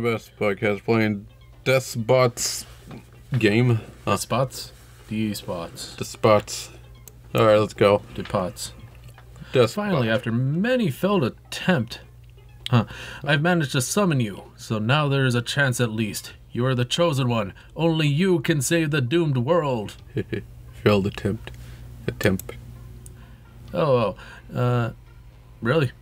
best podcast playing Despots game. Spots, the spots? The spots. Despots. Alright, let's go. The pots. Despot. Finally, after many failed attempt, huh, I've managed to summon you, so now there is a chance at least. You are the chosen one. Only you can save the doomed world. Failed attempt. Attempt. Oh, oh. Uh, really?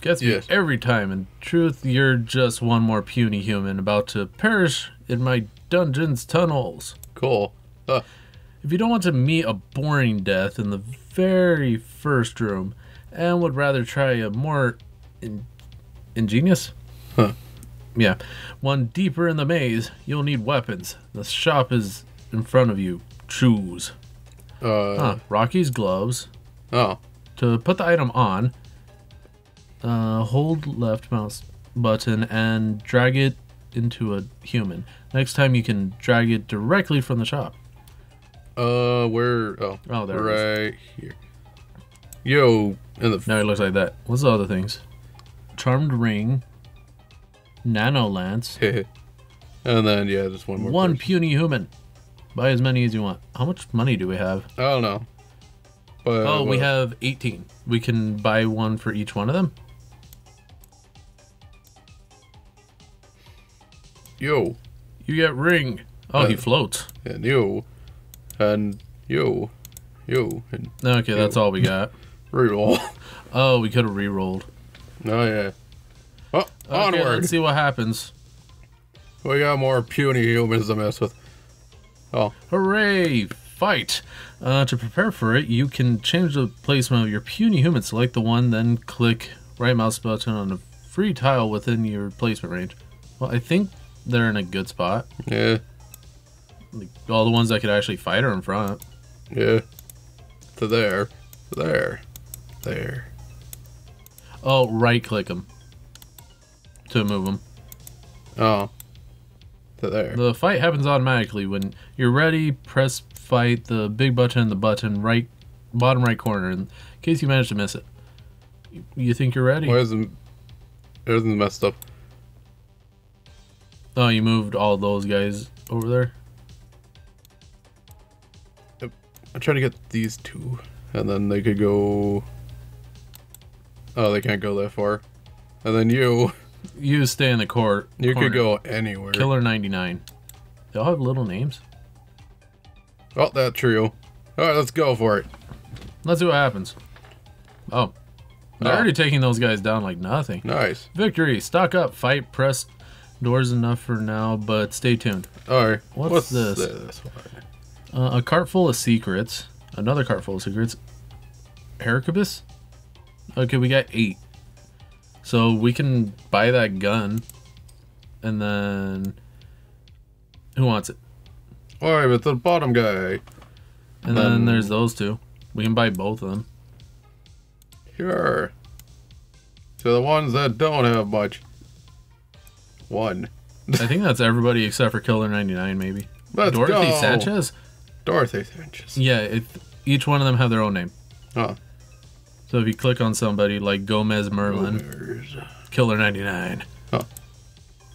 Gets me Yes. every time. In truth, you're just one more puny human about to perish in my dungeon's tunnels. Cool. If you don't want to meet a boring death in the very first room and would rather try a more in- ingenious, Huh. yeah, one deeper in the maze, you'll need weapons. The shop is in front of you. Choose. uh, Huh. Rocky's gloves. oh. To put the item on, uh, hold left mouse button and drag it into a human. Next time you can drag it directly from the shop. Uh, where? Oh, Oh, there it right here. Yo, in the Now it looks like that. What's the other things? Charmed ring, nano lance, and then yeah, just one more. one person. puny human. Buy as many as you want. How much money do we have? I don't know. But oh, we have 18. We can buy one for each one of them. Yo You get ring. Oh, he Uh, floats. and yo and yo yo and Okay, that's all we got. reroll. Oh, we could have re-rolled. oh yeah. Oh, Okay, onward. let's see what happens. We got more puny humans to mess with. Oh, Hooray! Fight! Uh, to prepare for it, you can change the placement of your puny human. Select the one, then click right mouse button on a free tile within your placement range. Well, I think they're in a good spot. yeah, Like, all the ones that could actually fight are in front. yeah. To there, there, there. Oh, right click them to move them. Oh, to there. The fight happens automatically. When you're ready, press fight the big button in the button right bottom right corner in case you manage to miss it. You- You think you're ready? Why isn't everything's messed up? Oh, you moved all those guys over there. I try to get these two, and then they could go. Oh, they can't go that far. And then you, You stay in the court. you corner. could go anywhere. Killer 99. They all have little names. Oh, that trio. All right, let's go for it. Let's see what happens. Oh. They're Oh. already taking those guys down like nothing. Nice. Victory. Stock up. Fight. Press. Doors enough for now, but stay tuned. All right. What's this? this? Uh, a cart full of secrets. Another cart full of secrets. Heracubus? Okay, we got eight. So we can buy that gun. And then. Who wants it? All right, but the bottom guy. And Then- then there's those two. We can buy both of them. Sure. So the ones that don't have much. One. I think that's everybody except for Killer 99, maybe. Let's Dorothy go. Sanchez? Dorothy Sanchez. Yeah, it, each one of them have their own name. Huh. So if you click on somebody like Gomez Merlin, Where's- Killer 99. Huh.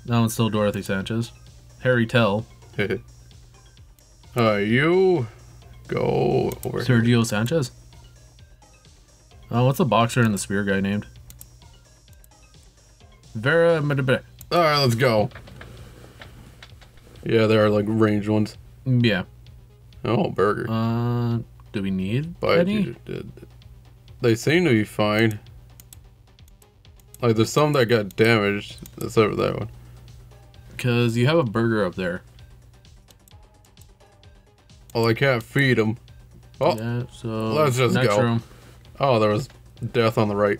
That one's still Dorothy Sanchez. Harry Tell, uh, you go over. here. Sergio Sanchez. Oh, what's the boxer and the spear guy named? Vera Medebe- All right, let's go. Yeah, there are like ranged ones. Yeah. Oh, burger. Uh, do we need But any? they seem to be fine. Like there's some that got damaged. Except for that one. Because you have a burger up there. Oh, I can't feed them. Oh, Yeah, so let's just go. room. oh, there was death on the right.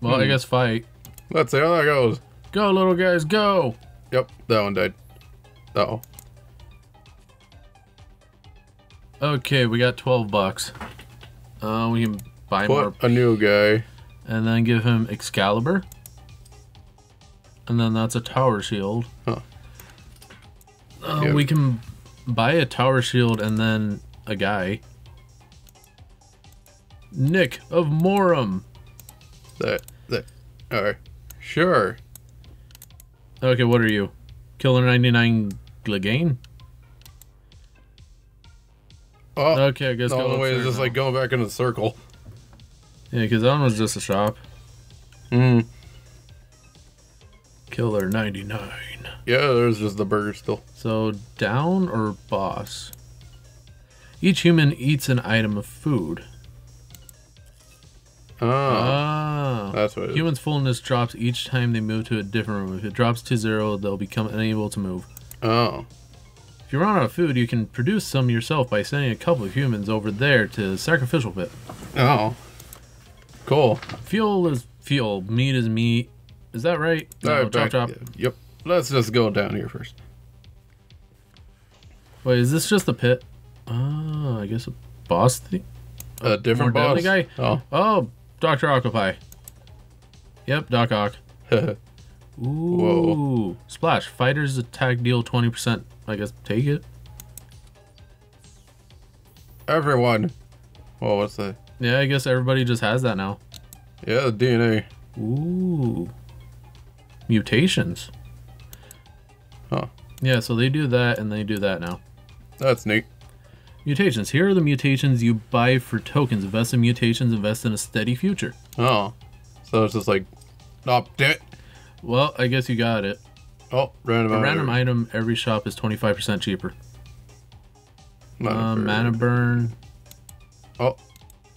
Well, I Hmm. guess fight. Let's see how that goes. Go, little guys, go! Yep, that one died. Uh oh. Okay, we got 12 bucks. Uh, we can buy more Put a new guy. and then give him Excalibur. And then that's a tower shield. Huh. Uh, Yeah. We can buy a tower shield and then a guy. Nick of Morum. That that. All right, sure. Okay, what are you? Killer 99 Glagain? Oh, Okay, I guess the only way is just now. like going back in a circle. Yeah, because that one was just a shop. Hmm. Killer 99. Yeah, there's just the burger still. So, down or boss? Each human eats an item of food. Ah, Ah. that's what it is. Human's fullness drops each time they move to a different room. If it drops to zero, they'll become unable to move. Oh. If you run out of food, you can produce some yourself by sending a couple of humans over there to the sacrificial pit. Oh. Cool. Fuel is fuel, meat is meat. Is that right? No, Alright, chop chop. Yep. Let's just go down here first. Wait, is this just the pit? Oh, I guess a boss thing. A different more boss. deadly Oh. Oh, Doctor Octopi. Yep, Doc Ock. Ooh. Whoa. Splash. Fighters attack deal 20%. I guess take it. Everyone. Whoa, what's that? Yeah, I guess everybody just has that now. Yeah, the DNA. Ooh. Mutations. Huh. Yeah, so they do that and they do that now. That's neat. Mutations. Here are the mutations you buy for tokens. Invest in mutations, invest in a steady future. Oh. So it's just like, oh, it. Well, I guess you got it. Oh, random. A item. random item every shop is 25% cheaper. Mana Uh, burn. mana burn. Oh,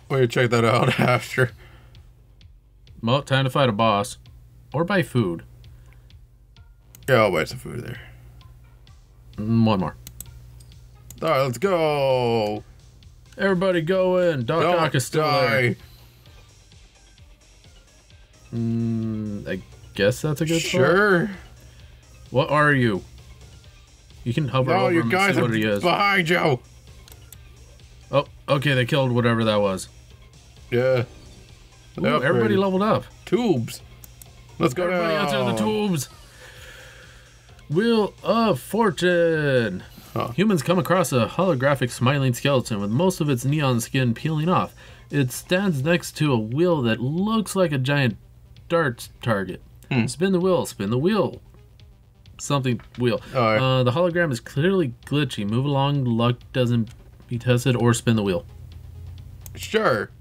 wait, check that out after. Well, time to fight a boss. Or buy food. Yeah, I'll buy some food there. Mm, One more. All right, let's go. Everybody go in. Doc Don't Ock is still die. there. Mm, I guess that's a good spot. Sure. What are you? You can hover No, over you him guys and see what he is. behind you. Oh, okay, they killed whatever that was. Yeah. Ooh, everybody leveled up. tubes. Let's go Everybody down. answer the tubes. Wheel of Fortune. Huh. Humans come across a holographic smiling skeleton with most of its neon skin peeling off. It stands next to a wheel that looks like a giant dart target. Hmm. Spin the wheel, spin the wheel. Something wheel. Alright. Uh, the hologram is clearly glitchy. Move along, luck doesn't be tested, or spin the wheel. Sure.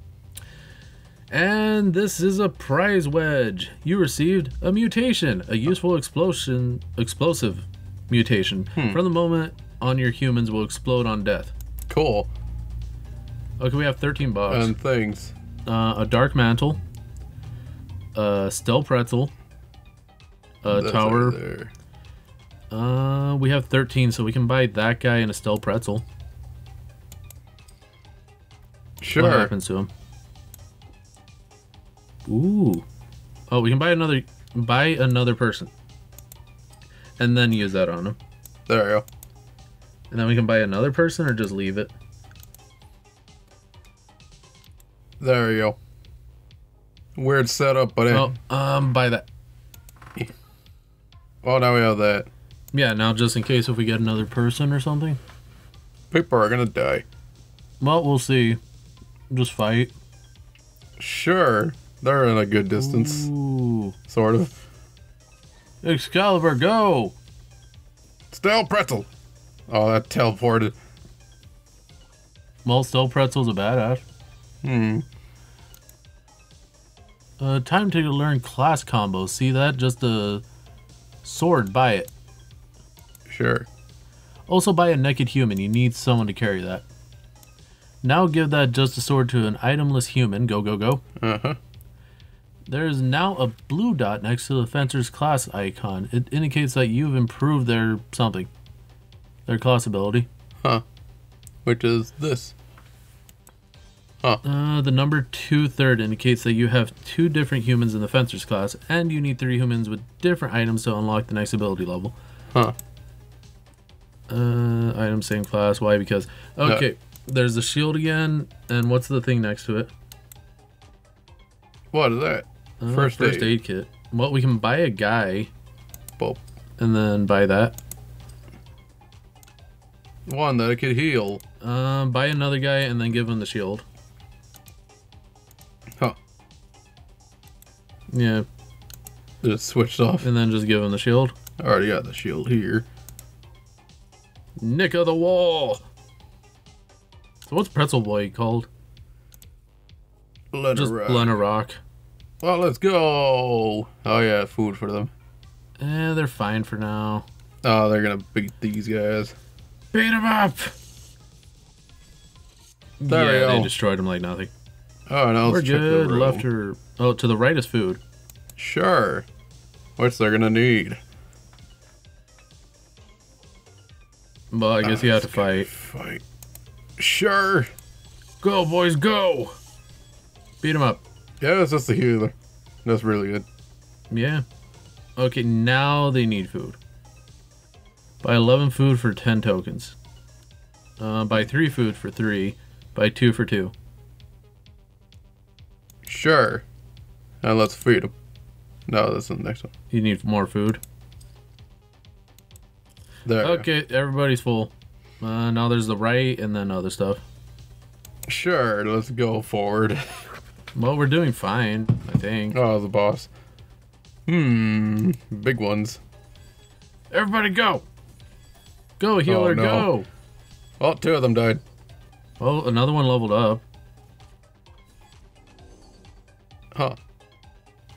And this is a prize wedge. You received a mutation, a useful explosion, explosive mutation. Hmm. From the moment on your humans will explode on death. Cool. Okay, we have 13 bucks. And things. uh, a dark mantle, a stale pretzel, a That's tower. right there. Uh, we have 13, so we can buy that guy and a stale pretzel. Sure. What happens to him? Ooh. Oh, we can buy another buy another person. And then use that on him. There you go. And then we can buy another person or just leave it. There you go. Weird setup, but oh. um buy that. oh, now we have that. Yeah, now just in case if we get another person or something. People are gonna die. Well, we'll see. Just fight. Sure. They're in a good distance, Ooh. sort of. Excalibur, go! Stale pretzel. Oh, that teleported. Well, still Pretzel's a badass. Hmm. Uh, time to learn class combos. See that? Just a sword, buy it. Sure. Also buy a naked human. You need someone to carry that. Now give that just a sword to an itemless human. Go, go, go. Uh huh. There is now a blue dot next to the fencer's class icon. It indicates that you've improved their something. Their class ability. Huh. Which is this. Uh, the number two third indicates that you have two different humans in the fencer's class, and you need three humans with different items to unlock the next ability level. Huh. Uh, item same class. Why? Because okay, there's the shield again, and what's the thing next to it? What is that? Uh, First first aid. aid kit. Well, we can buy a guy and then buy that. One that I could heal. Um, buy another guy and then give him the shield. Huh. Yeah, Just switched off. and then just give him the shield. I already got the shield here. Nick of the wall. So what's Pretzel Boy called? Let Just rock. Blender Rock. Well, let's go. Oh yeah, food for them. Eh, they're fine for now. Oh, they're gonna beat these guys. Beat him up! There we yeah, they destroyed him like nothing. Oh, now We're let's check the good. Left or oh, to the right is food. Sure. What's they're gonna need? Well, I guess you have to fight. Fight. Sure. Go, boys, go! Beat him up. Yeah, it's just the healer. That's really good. Yeah. Okay, now they need food. Buy 11 food for 10 tokens. Uh, buy 3 food for 3. Buy 2 for 2. Sure. And let's feed them. No, that's the next one. You need more food. There. Okay, everybody's full. Uh, now there's the right and then other stuff. Sure, let's go forward. Well, we're doing fine, I think. Oh, the boss. Hmm. Big ones. Everybody go! Go, healer, Oh, no. go! Oh, two of them died. Well, another one leveled up. Huh.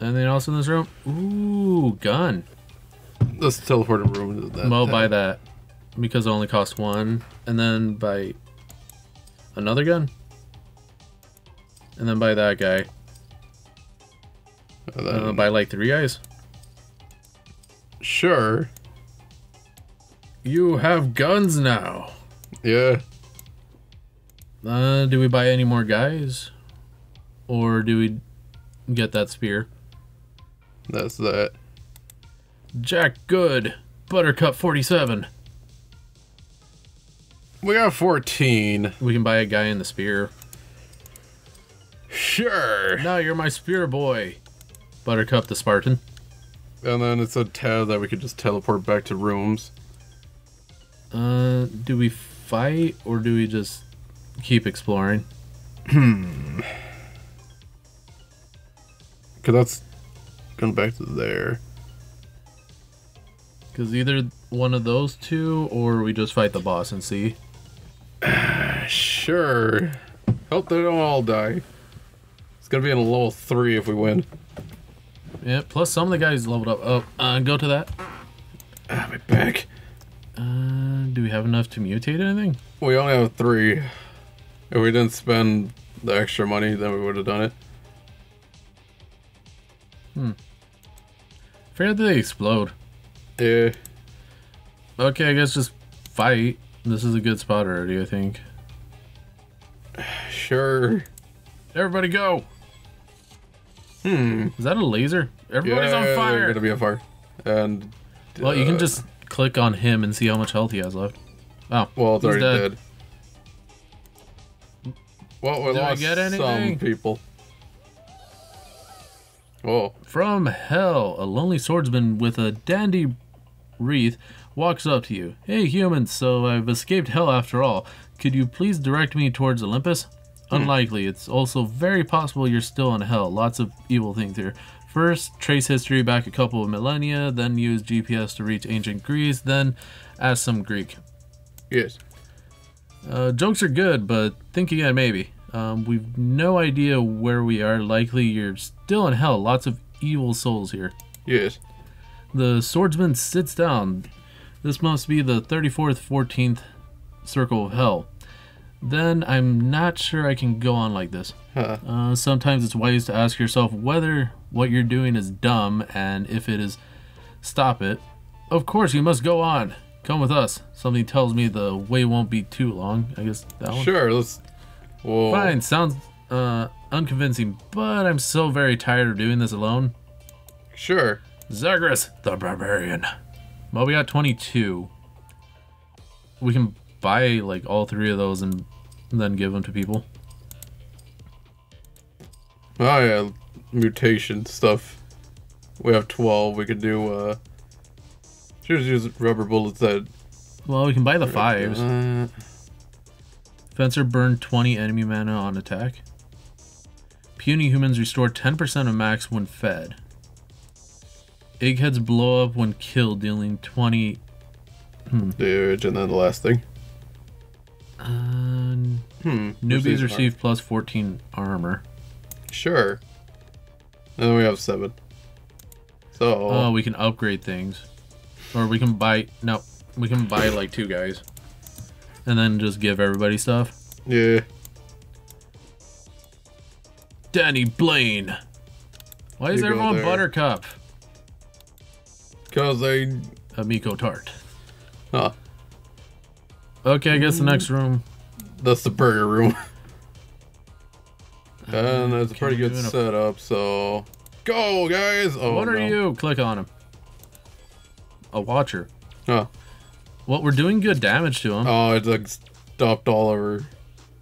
Anything else in this room? Ooh, gun. Let's teleport a room to that. Well, that- buy that because it only costs one, and then buy another gun, and then buy that guy. and Uh, then- buy like three guys. Sure. You have guns now. Yeah. Uh, do we buy any more guys, or do we get that spear? That's that. Jack Good, Buttercup forty-seven. We got 14. We can buy a guy in the spear. Sure. Now you're my spear boy, Buttercup the Spartan. And then it's a tab that we could just teleport back to rooms. Uh, do we fight or do we just keep exploring? Because that's going back to there. Because either one of those two, or we just fight the boss and see. Sure. Hope they don't all die. It's going to be in a level 3 if we win. Yeah. Plus, some of the guys leveled up. Oh, uh, go to that. Ah, my back. Uh, do we have enough to mutate anything? We only have 3. If we didn't spend the extra money, then we would have done it. Forget that they explode. Yeah. Okay, I guess just fight. This is a good spot already, I think. Sure. Everybody go! Hmm. Is that a laser? Everybody's yeah, on fire! gonna be on fire. And. Well, you can uh, just click on him and see how much health he has left. Oh, Well, it's he's already dead. dead. Well, we Did I lost get anything? some people. Oh, From hell, a lonely swordsman with a dandy wreath walks up to you. Hey, humans, so I've escaped hell after all. Could you please direct me towards Olympus? Hmm. Unlikely. It's also very possible you're still in hell. Lots of evil things here. First, trace history back a couple of millennia, then use GPS to reach ancient Greece, then ask some Greek. yes. Uh, jokes are good, but think again, maybe. Um, we've no idea where we are. Likely you're still in hell. Lots of evil souls here. Yes. The swordsman sits down. This must be the 34th, 14th circle of hell. Then I'm not sure I can go on like this. Huh. Uh, sometimes it's wise to ask yourself whether what you're doing is dumb, and if it is, stop it. Of course, you must go on. Come with us. Something tells me the way won't be too long. I guess that one. Sure, let's. Whoa. Fine, sounds uh, unconvincing, but I'm so very tired of doing this alone. Sure. Zagreus, the barbarian. Well, we got 22. We can buy like all three of those and then give them to people. Oh, yeah. Mutation stuff. We have 12. We could do, uh. Just use rubber bullets that. Well, we can buy the fives. Uh, Fencer burn 20 enemy mana on attack. Puny humans restore 10% of max when fed. Eggheads blow up when killed, dealing 20. Damage, and then the last thing. Uh, Hmm. newbies receive plus 14 armor. Sure. And then we have seven. So. Oh, we can upgrade things. Or we can buy. No, we can buy like two guys. And then just give everybody stuff. yeah. Danny Blaine. Why is You everyone. Buttercup? Because they. Amico Tart. Huh. Okay, I guess the next room. That's the burger room. and it's a pretty good setup, so. Go, guys! Oh, what are no. you? Click on him. A watcher. Huh. Well, we're doing good damage to him. Oh, it's like stopped all over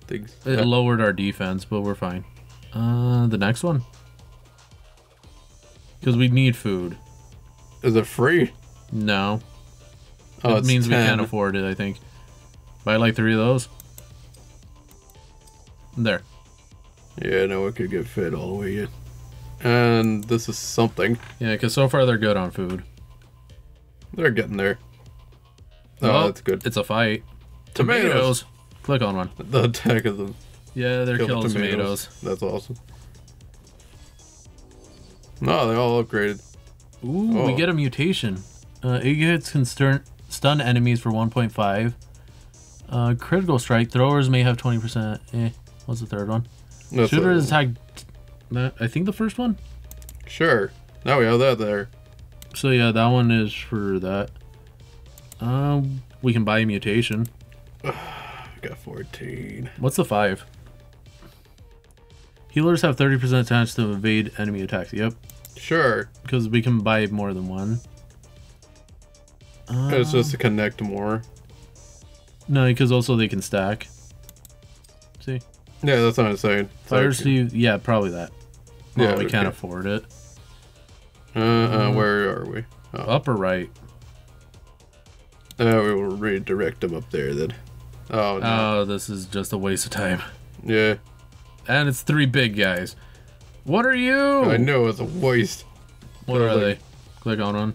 things. It Yeah. lowered our defense, but we're fine. Uh, the next one. Because we need food. Is it free? No. Oh, it means we can't afford it, I think. Buy like three of those. There. Yeah, no, it could get fed all the way in. And this is something. Yeah, because so far they're good on food. They're getting there. Oh, Well, that's good. It's a fight. Tomatoes. Click on one. The attack of the Yeah, they're kill the killing tomatoes. That's awesome. No, they all upgraded. Ooh, we Oh. get a mutation. Uh, eggheads can stun, stun enemies for 1.5. Uh, critical strike. Throwers may have 20%. Eh. What's the third one? That's attack. That, I think the first one. Sure. Now we have that there. So yeah, that one is for that. Um, we can buy a mutation. Got 14. What's the five? Healers have 30% chance to evade enemy attacks. Yep, Sure. because we can buy more than one. Uh, It's just to connect more. No, because also they can stack. See, Yeah, that's what I'm saying. fire Steve. Yeah, probably that. Well, Yeah, we can't okay. afford it. Uh, uh, where are we? Oh. Upper right. Uh, we will redirect them up there then. Oh, no. Oh, this is just a waste of time. yeah. And it's three big guys. What are you? I know it's a waste. What are like- they? Click on one.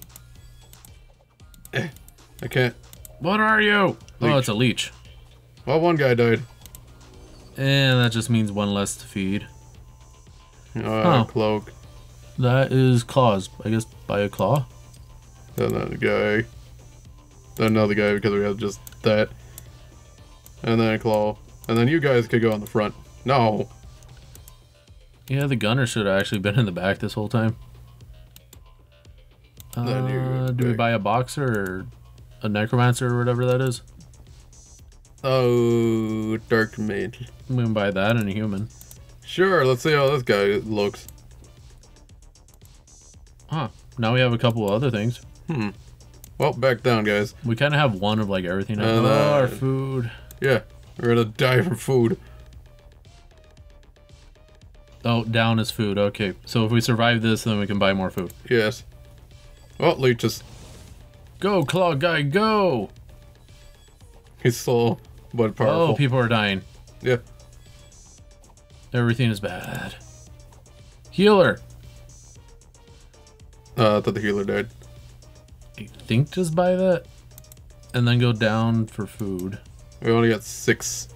I can't. What are you? Oh, it's a leech. Well, one guy died. And that just means one less to feed. Uh, Huh. Cloak. That is claws. I guess by a claw. Then another guy. Then another guy because we have just that. And then a claw. And then you guys could go on the front. No. Yeah, the gunner should have actually been in the back this whole time. Uh, do we buy a boxer or a necromancer or whatever that is? Oh, Dark. We can buy that and a human. Sure, let's see how this guy looks. Huh. Now we have a couple of other things. Hmm. Well, back down, guys. We kind of have one of like everything. And, oh, our uh, food. Yeah, we're gonna die from food. Oh, down is food. Okay. So if we survive this, then we can buy more food. Yes. Oh, leeches. Go, claw guy, go! He's slow, but Oh, people are dying. yeah. Everything is bad. Healer. Uh, I thought the healer died. I think just buy that. And then go down for food. We only got six.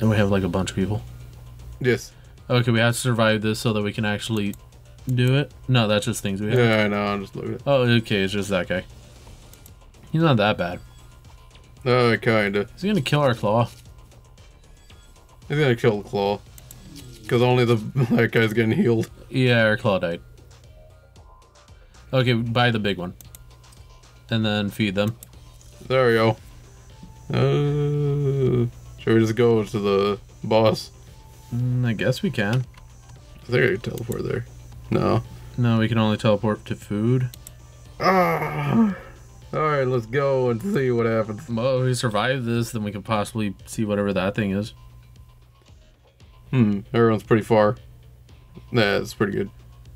And we have like a bunch of people. Yes. Okay, we have to survive this so that we can actually do it. No, that's just things we have. Yeah, I know. I'm just looking. Oh, okay, it's just that guy. He's not that bad. Uh, kinda. Is he gonna kill our claw? He's gonna kill the claw. Because only the that guy's getting healed. Yeah, our claw died. Okay, buy the big one. And then feed them. There we go. Uh, should we just go to the boss? Mm, I guess we can. I think I can teleport there. No. No, we can only teleport to food. Ah. All right, let's go and see what happens. Well, if we survive this, then we can possibly see whatever that thing is. Hmm. Everyone's pretty far. Nah, it's pretty good.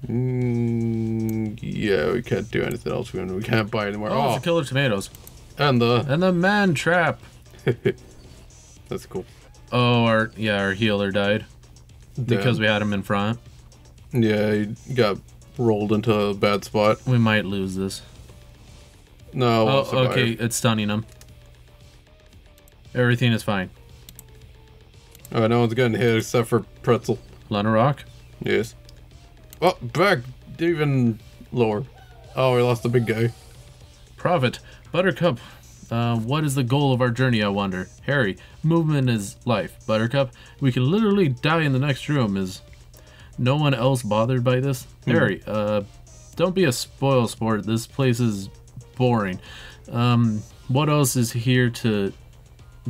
Mm, yeah, we can't do anything else. We can't buy anymore. Oh, Oh, it's a killer tomatoes. and the And the man trap. that's cool. Oh, our yeah, our healer died because we had him in front. Yeah, he got rolled into a bad spot. We might lose this. No. Oh, okay. It's stunning him. Everything is fine. Uh, no one's getting hit except for Pretzel. Luna Rock. Yes. Oh, back even lower. Oh, we lost the big guy. Prophet. Buttercup. Uh, what is the goal of our journey, I wonder? Harry. Movement is life. Buttercup. We can literally die in the next room. Is no one else bothered by this? Harry. Uh, don't be a spoil sport. This place is boring. Um, what else is here to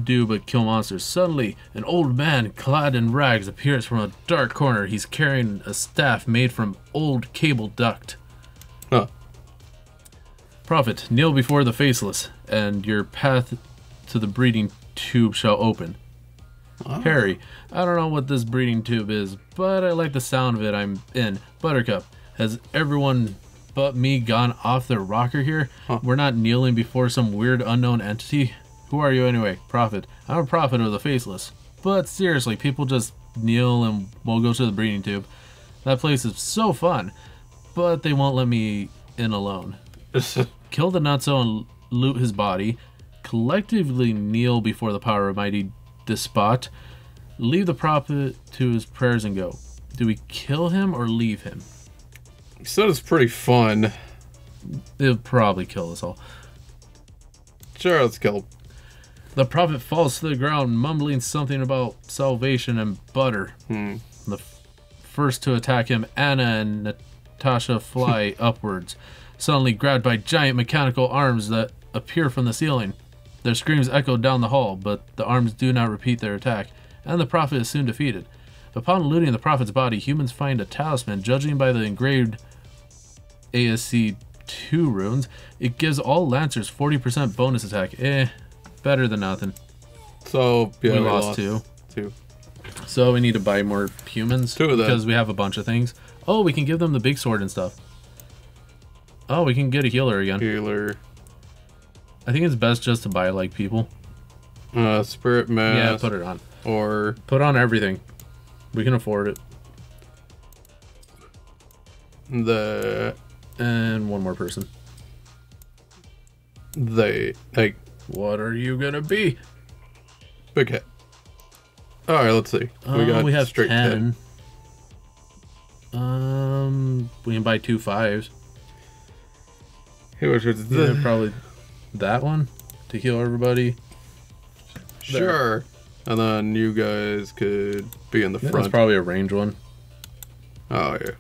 do but kill monsters? Suddenly, an old man clad in rags appears from a dark corner. He's carrying a staff made from old cable duct. Huh. Prophet, kneel before the faceless, and your path to the breeding tube shall open. Harry, I don't know what this breeding tube is, but I like the sound of it I'm in. Buttercup, has everyone but me gone off their rocker here? We're not kneeling before some weird unknown entity? Who are you anyway? Prophet. I'm a prophet of the faceless. But seriously, people just kneel and we'll go to the breeding tube. That place is so fun, but they won't let me in alone kill the nutso and loot his body, collectively kneel before the power of mighty despot, leave the prophet to his prayers and go. Do we kill him or leave him? He said it's pretty fun. It'll probably kill us all. Sure, let's kill him. The prophet falls to the ground, mumbling something about salvation and butter. Hmm. The f- first to attack him, Anna and Natasha fly upwards, suddenly grabbed by giant mechanical arms that appear from the ceiling. Their screams echo down the hall, but the arms do not repeat their attack, and the prophet is soon defeated. Upon looting the prophet's body, humans find a talisman. Judging by the engraved ASC 2 runes, it gives all Lancers 40% bonus attack. Eh, better than nothing. So, yeah, we, lost, two. Two. So we need to buy more humans Two of them. because we have a bunch of things. Oh, we can give them the big sword and stuff. Oh, we can get a healer again. Healer. I think it's best just to buy like people. Uh, Spirit mask. yeah, put it on. Or Put on everything. We can afford it. the. And one more person. They. Like, What are you gonna be? big hit. Alright, let's see. We got we have straight ten. Um, we can buy two fives. Hey, which was Yeah, the- probably that one to heal everybody. Sure. And then you guys could be in the That's front. That's probably a range one. oh, yeah.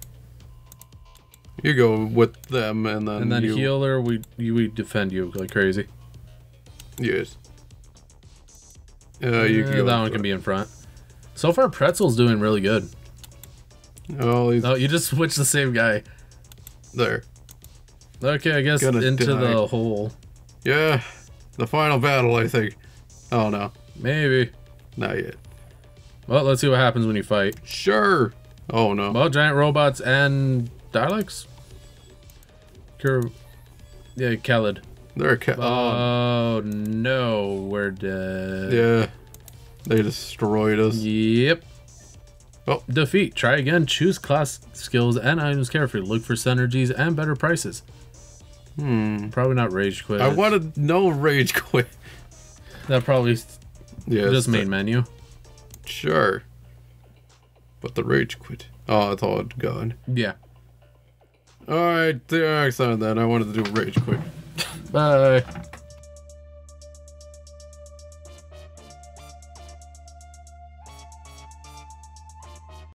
You go with them and then. And then you, healer, we we defend you like crazy. Yes. Uh, you Uh, can go. that one can be in front. So far, Pretzel's doing really good. Oh, he's Oh, you just switched the same guy. there. Okay, I guess into die. the hole. Yeah. The final battle, I think. Oh, no. Maybe. Not yet. Well, let's see what happens when you fight. Sure. Oh, no. Well, giant robots and dialects. Cur- yeah, Khaled. They're a cat. Oh no, we're dead. yeah. They destroyed us. Yep. Oh. Defeat. Try again. Choose class skills and items carefully. Look for synergies and better prices. Hmm. Probably not rage quit. I wanted no rage quit. that probably Yeah. just main menu. Sure. But the rage quit. Oh, it's all gone. Yeah. Alright, next time then. I wanted to do rage quit. Bye.